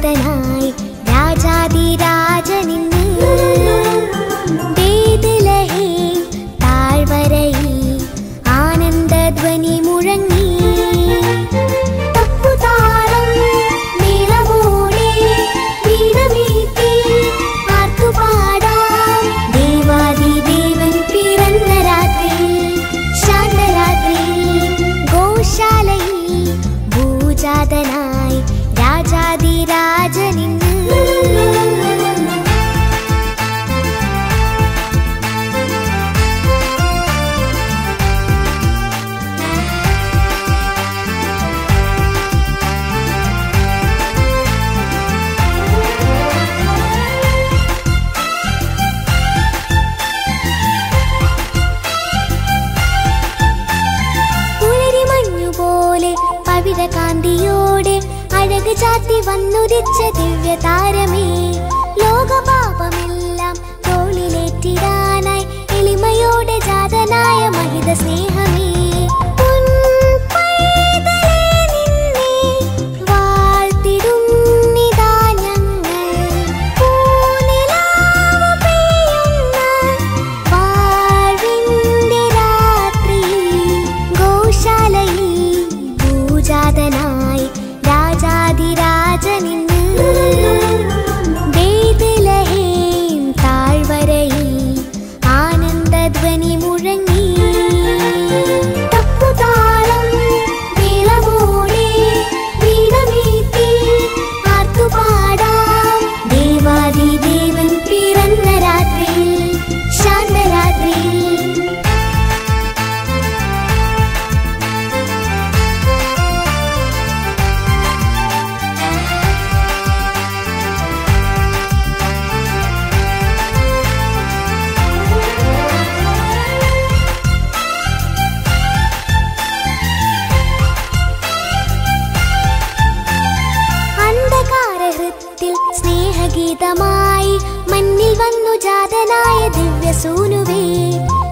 നാഥനായി രാജാതിരാജനിന്ന് താഴ്വരയിൽ ആനന്ദധ്വനി മുഴങ്ങി ചാത്തി വന്നുദിച്ച ദിവ്യ താരമേ ലോകപാപമെല്ലാം തോളിലേറ്റിടാനായി എളിമയോടെ ജാതനായ മഹിത സ്നേഹമേ പൊൻപൈതലേ സ്നേഹഗീതമായി മണ്ണിൽ വന്നു ജാതനായ ദിവ്യസൂനുവേ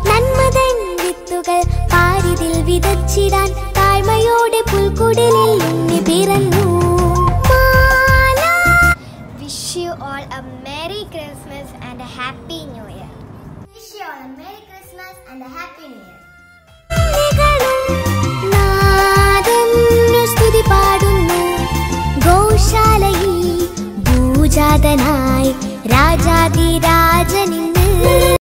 നന്മതൻ വിത്തുകൾ പാരിതിൽ വിതച്ചിടാൻ താഴ്മയോടെ പുൽക്കുടലിൽ ഉണ്ണി പിറന്നു മാലാ Wish you all a Merry Christmas and a Happy New Year. Wish you all a Merry Christmas and a Happy New രാജാതനായി രാജാതിരാജനിന്ന്